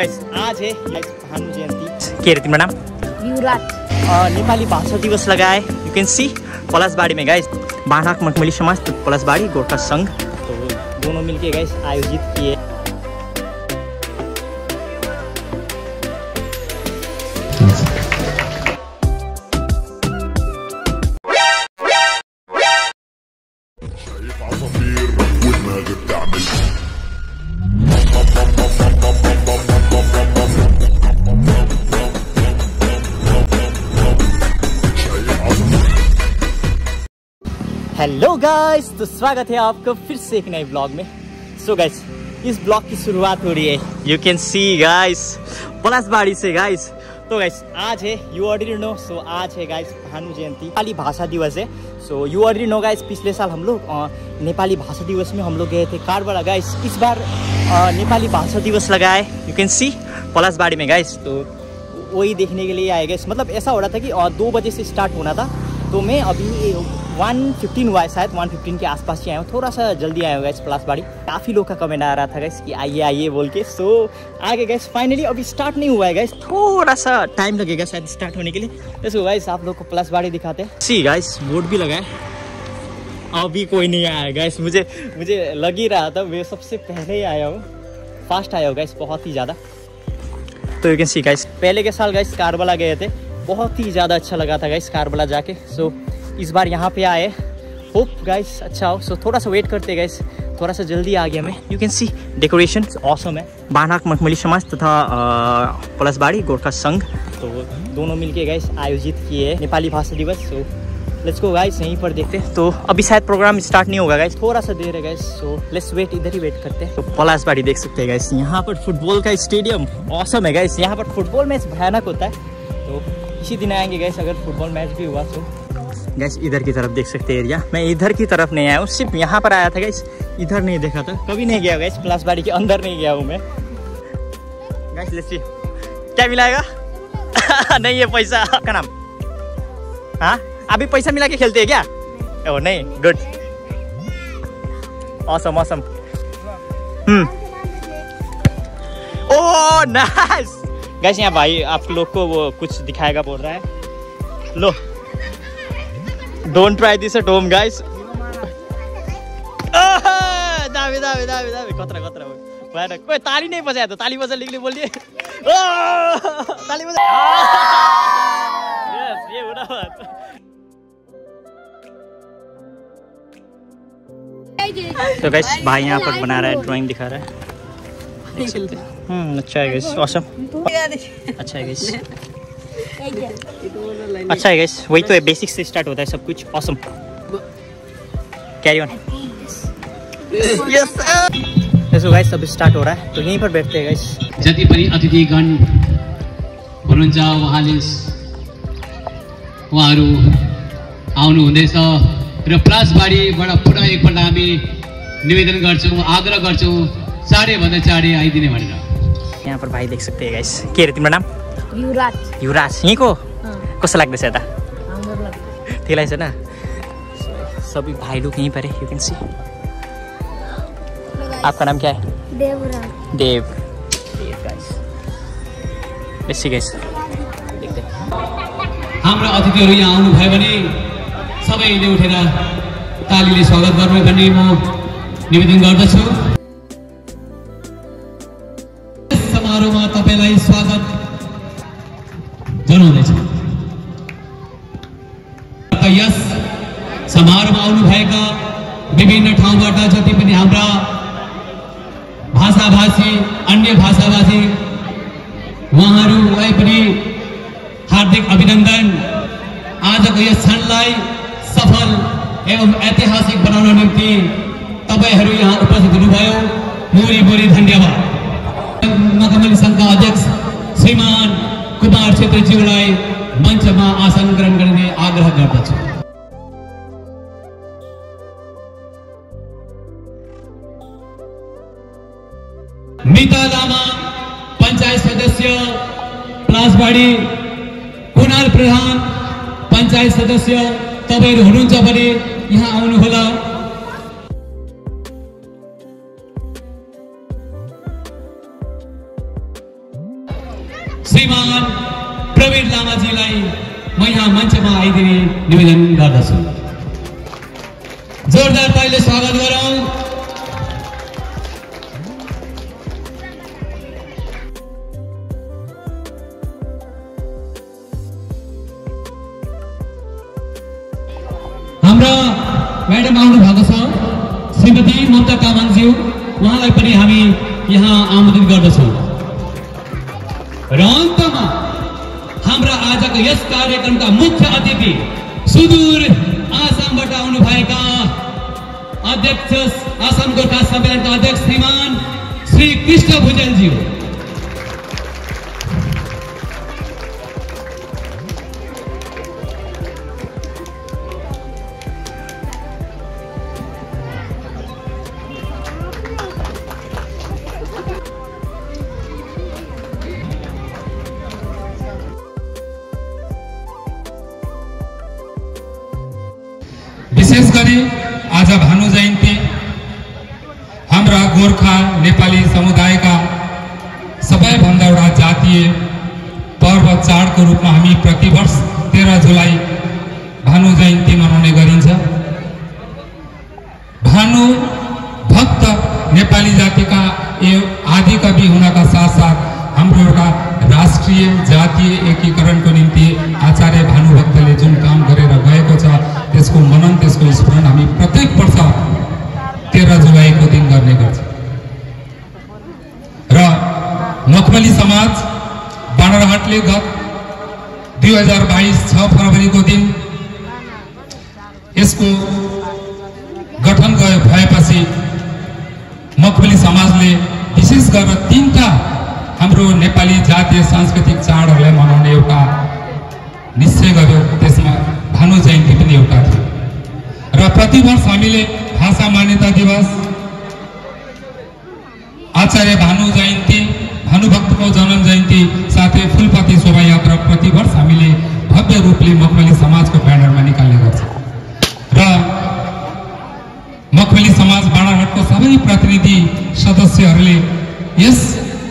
Guys आज है भानु जयंती के अरे तिम्रो नाम युवराज नेपाली भाषा दिवस लगाए यु कैन सी पलासबाड़ी में गाइस बाढ़ाक मखमली समाज तो पलासबाड़ी गोरखा संघ। तो दोनों मिलके गाइस आयोजित किए। हेलो गाइस तो स्वागत है आपका फिर से एक नए ब्लॉग में. सो so गाइस इस ब्लॉग की शुरुआत हो रही है. You can see guys Palasbari say guys तो गाइस आज है यू ऑलरेडी नो सो आज है गाइस भानु जयंती. नेपाली भाषा दिवस है. So you already know guys पिछले साल हम लोग नेपाली भाषा दिवस में हम लोग गए थे कारवाड़ा गाइस इस बार अ, नेपाली भाषा दिवस लगाए. यू कैन सी पलासबाड़ी में गाइस तो वही देखने के लिए आए गए मतलब ऐसा हो रहा था कि दो बजे से स्टार्ट होना था. तो मैं अभी वन फिफ्टीन हुआ है शायद वन फिफ्टीन के आसपास ही आया हूँ। थोड़ा सा जल्दी आया होगा इस पलासबाड़ी काफ़ी लोग का कमेंट आ रहा था गैस कि आइए आइए बोल के। सो आगे गैस फाइनली अभी स्टार्ट नहीं हुआ है गैस थोड़ा सा टाइम लगेगा शायद स्टार्ट होने के लिए। जैसे गाइस आप लोग को प्लस पलासबाड़ी दिखाते हैं। सी गाइस बोर्ड भी लगा है। अभी कोई नहीं आया गैस मुझे मुझे लग ही रहा था, मैं सबसे पहले ही आया हूँ। फास्ट आया हो गैस बहुत ही ज़्यादा। तो यू कैन सी गाइस पहले के साल गाइस कारबला गए थे। बहुत ही ज़्यादा अच्छा लगा था गाइस कारबला जाके। सो इस बार यहाँ पे आए। होप गाइस अच्छा हो। सो थोड़ा सा वेट करते गाइस थोड़ा सा जल्दी आ गया मैं you can see decoration awesome है। बानाक मखमली समाज तथा पलसबाड़ी, गोरखा संघ। तो दोनों मिलके गाइस आयोजित किए नेपाली भाषा दिवस। सो लेट्स गो गाइस यहीं पर देखते हैं। तो अभी शायद प्रोग्राम स्टार्ट नहीं होगा गाइस थोड़ा सा देर है गाइस सो लेट्स वेट इधर ही वेट करते हैं। तो पलासबाड़ी देख सकते हैं गाइस यहाँ पर फुटबॉल का स्टेडियम ऑसम है गाइस यहाँ पर फुटबॉल मैच भयानक होता है। तो इसी दिन आएँगे गाइस अगर फुटबॉल मैच भी हुआ तो। गैस इधर की तरफ़ देख सकते हैं एरिया मैं इधर की तरफ़ नहीं आया हूँ, सिर्फ़ यहाँ पर आया था गैस इधर नहीं देखा था, कभी नहीं गया गैस पलासबाड़ी के अंदर नहीं गया हूँ मैं। गैस लेट्स क्या मिलाएगा? नहीं है पैसा। का नाम? हाँ? अभी पैसा मिला के खेलते हैं क्या? ओ, नहीं। गुड awesome हम्म। ओ नाइस गैस यहाँ भाई, आप लोग को वो कुछ दिखाएगा, बोल रहा है। लो। Don't try this at home, guys. तो गैस भाई यहाँ पर बना रहा है ड्राइंग दिखा रहा है। हम्म, अच्छा है गैस अच्छा है गैस अच्छा है गाइस वही तो है बेसिक से स्टार्ट होता है सब कुछ. Awesome carry on yes so guys अब स्टार्ट हो रहा है. तो यहीं पर बैठते हैं गाइस जति पनि अतिथिगण हुनुहुन्छ उहाँले उहाँहरू आउनुहुँदैछ र प्लासबारीबाट पुनः एकपल्ट हामी निवेदन गर्छौँ आग्रह गर्छौँ चाँडैभन्दा चाँडै आइदिने भनेर. यहाँ पर भाइ देख सकते हैं गाइस के अरे तिम्रो नाम? युवराज। युवराज। यहीँको? कस्तो लाग्दैछ यता? राम्रो लाग्छ। ठिक लागेछ ना सभी भाई लोग यहीं पर है यू कैन सी आपका नाम क्या है? Devraj. Dev. Dev guys let's see guys देखते हैं। हाम्रा अतिथिहरू यहाँ आउनुभयो भने सबैले उठेर तालीले स्वागत गर्नु भन्ने म निवेदन गर्दछु। ठाउँबाट जति पनि हाम्रा भाषाभाषी अन्य भाषाभाषी उहाँहरूलाई पनि हार्दिक अभिनन्दन। आजको यस क्षणलाई सफल एवं ऐतिहासिक बनाउन निम्ति तपाईँहरू यहाँ उपस्थित हुनुभयो। मोरी बोरी धन्यवाद। मखमली सङ्घका अध्यक्ष श्रीमान कुमार छेत्रीज्यूलाई मञ्चमा आसन ग्रहण गर्ने आग्रह गर्दछु। पञ्चायत सदस्य प्लासबाडी कुणाल प्रधान पञ्चायत सदस्य तपाईँहरू हुनुहुन्छ भने यहाँ आउनुहोला। श्रीमान प्रवीण लामाजीलाई म यहाँ मञ्चमा आइदिने निवेदन गर्दछु। जोरदार तालीले स्वागत गरौँ। हाम्रा म्याडम आउनु भएको छ। श्रीमती ममता तामाङज्यू उहाँलाई पनि हामी यहाँ आमन्त्रित गर्दछौँ। र अन्तमा हाम्रा आजको यस कार्यक्रमका मुख्य अतिथि सुदूर आसामबाट आउनुभएका अध्यक्ष आसाम गोर्खा सम्मेलनका अध्यक्ष श्रीमान श्री कृष्ण भुजेलज्यू। जुलाई भानु जयन्ती मनाउने गरिन्छ। भानु भक्त नेपाली जातिका आदि कवि हुनका साथसाथ हाम्रो एउटा राष्ट्रिय जातीय एकीकरणको निम्ति आचार्य भानुभक्तले जुन काम गरेर गएको छ त्यसको मनन त्यसको स्मरण हामी प्रत्येक वर्ष तेह्र जुलाईको दिन गर्ने गर्छौँ र मखमली समाज बानरहाटले गत दुई हजार बाइस छ फरवरीको दिन यसको गठन भएपछि मखमली समाजले विशेष गरेर तिनका हाम्रो नेपाली जातीय सांस्कृतिक चाडहरूलाई मनाउने एउटा निश्चय गर्यो। त्यसमा भानु जयन्ती पनि एउटा थियो। र प्रतिवर्ष हामीले भाषा मान्यता दिवस आचार्य भानु जयन्ती भानुभक्तको जन्म जयन्ती साथै फुलपाती शोभायात्रा प्रतिवर्ष हामीले भव्य रूपले मखमली समाजको ब्यानरमा निकाल्ने गर्छौँ। र मखमली समाज बाँडाघाटको सबै प्रतिनिधि सदस्यहरूले यस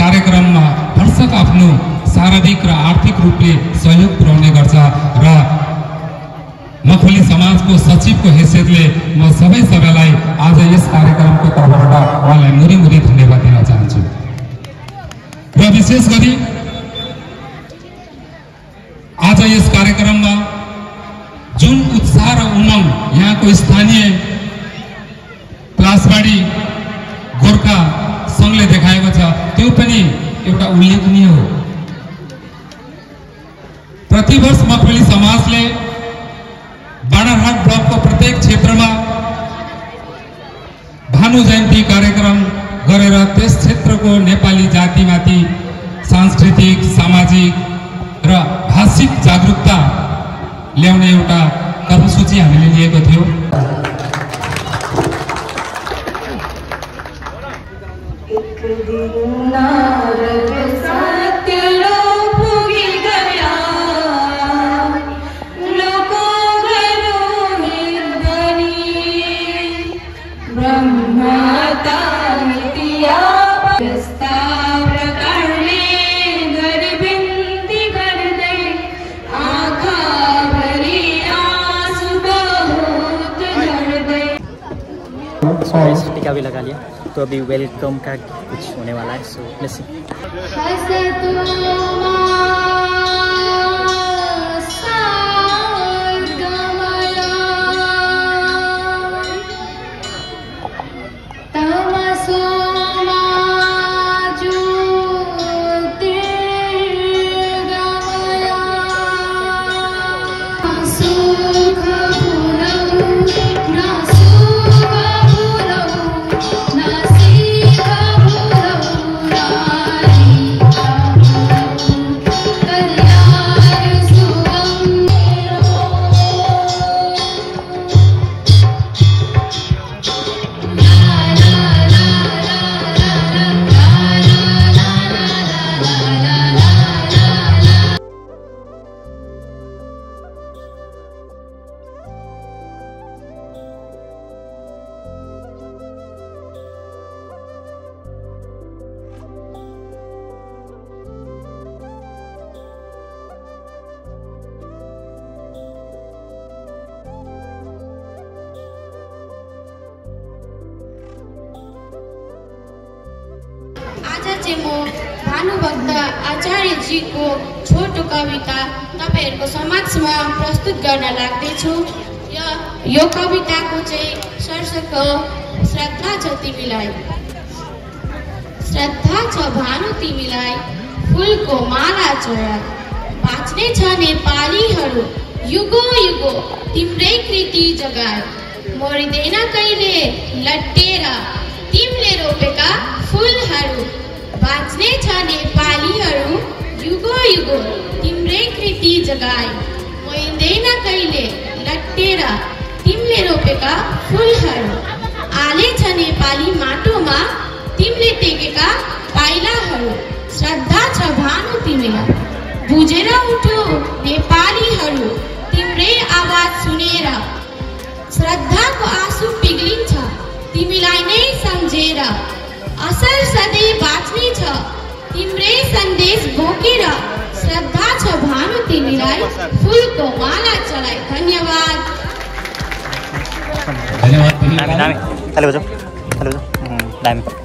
कार्यक्रममा भरसक आफ्नो शारीरिक र आर्थिक रूपले सहयोग पुर्याउने गर्छ र मखमली समाजको सचिवको हैसियतले म सबै सबैलाई आज यस कार्यक्रमको तर्फबाट उहाँलाई मुरी मुरी धन्यवाद दिन चाहन्छु। र विशेष गरी आज यस कार्यक्रममा जुन उत्साह र उमङ्ग यहाँको स्थानीय क्लासबाडी गोर्खा सङ्घले देखाएको छ त्यो पनि एउटा उल्लेखनीय हो प्रतिवर्ष मखमली समाजले बाँडाघाट ब्लकको प्रत्येक क्षेत्रमा भानु जयन्ती कार्यक्रम गरेर त्यस क्षेत्रको नेपाली जातिमाथि सांस्कृतिक सामाजिक र भाषिक जागरुकता ल्याउने एउटा कर्मसूची हामीले लिएको थियौँ। सॉरी टीका भी लगा लिया। तो अभी वेलकम का कुछ होने वाला है सो लेट्स भानुभक्त आचार्यजीको छोटो कविता तपाईँहरूको समक्षमा प्रस्तुत गर्न लाग्दैछु। यो यो कविताको चाहिँ शीर्षक हो श्रद्धा छ तिमीलाई। श्रद्धा छ भानु तिमीलाई फुलको माला चढा बाँच्ने छ नेपालीहरू युगो युगो तिम्रै कृति जगाए। मरिँदैन कहिले लट्टेर तिमीले रोपेका फुलहरू। बाँच्ने छ नेपालीहरू। युगो युगो तिम्रै कृति जगाए मरिँदैन कहिले लट्टेर तिमीले रोपेका फुलहरू। आले छ नेपाली माटोमा तिमीले टेकेका पाइलाहरू। श्रद्धा छ भानु तिमीलाई। बुझेर उठो नेपालीहरू तिम्रै आवाज सुनेर। श्रद्धाको आँसु पिघलिन्छ तिमीलाई नै सम्झेर। असल बाँच्ने छ। तिम्रै सन्देश बोकेर श्रद्धा छ भानु तिमीलाई फुलको माला चढाइ धन्यवाद। धन्यवाद।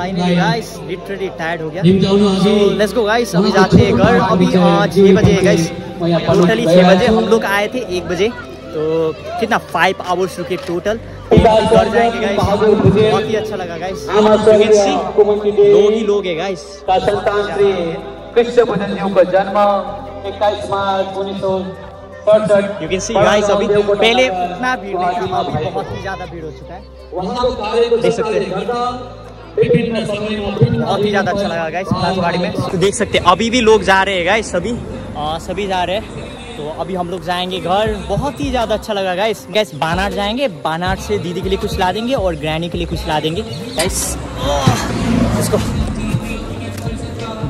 फाइनली गाइस लिटरली टायर्ड हो गया। निम्ताउनु सो लेट्स गो गाइस अभी जाते हैं घर। अभी छः बजे है गाइस टोटली छः बजे हम लोग आए थे एक बजे। तो कितना फाइव आवर्स रुके टोटल घर जाएँगे गाइस बहुत ही अच्छा लगा गाइस लोग ही लोग है गाइस जन्म मार्च उन्नीस सौ यू कैन सी गाइस अभी पहले उतना भीड़ नहीं था अभी बहुत ही ज़्यादा भीड़ हो चुका है। देख सकते हैं। बहुत ही ज़्यादा अच्छा लगा गाइस क्लास गाड़ी में। तो देख सकते हैं अभी भी लोग जा रहे हैं गाइस सभी। आ, सभी जा रहे हैं। तो अभी हम लोग जाएँगे घर। बहुत ही ज़्यादा अच्छा लगा गाइस गैस बानार जाएँगे। बानाट से दीदी के लिए कुछ ला देंगे और ग्रैनी के लिए कुछ ला देंगे।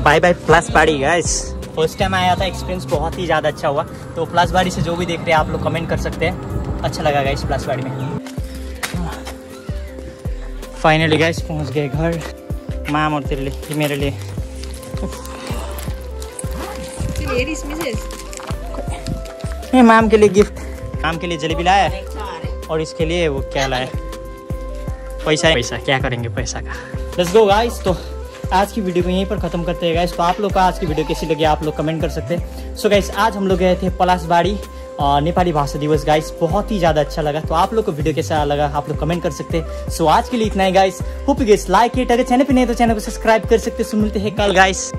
Bye bye Palasbari guys first time आया था एक्सपीरियंस बहुत ही ज़्यादा अच्छा हुआ। तो प्लस बाड़ी से जो भी देख रहे हैं आप लोग कमेंट कर सकते हैं। अच्छा लगा गाइस प्लस बाड़ी में। फाइनली गाइस पहुँच गए घर माम और तेरे लिए मेरे लिए ये माम के लिए गिफ्ट माम के लिए जलेबी लाया है और इसके लिए वो क्या लाया पैसा पैसा क्या करेंगे पैसा का लेट्स गो गाइस तो आज की वीडियो को यहीं पर खत्म करते हैं गाइस तो आप लोग का आज की वीडियो कैसी लगी आप लोग कमेंट कर सकते हैं। सो गाइस आज हम लोग गए थे पलासबाड़ी। नेपाली भाषा दिवस गाइस बहुत ही ज़्यादा अच्छा लगा। तो आप लोग को वीडियो कैसा लगा, आप लोग कमेंट कर सकते हैं। सो आज के लिए इतना ही guys hope you guys like it अगर चैनल पे नहीं तो चैनल को सब्सक्राइब कर सकते हैं। सो मिलते हैं कल गाइस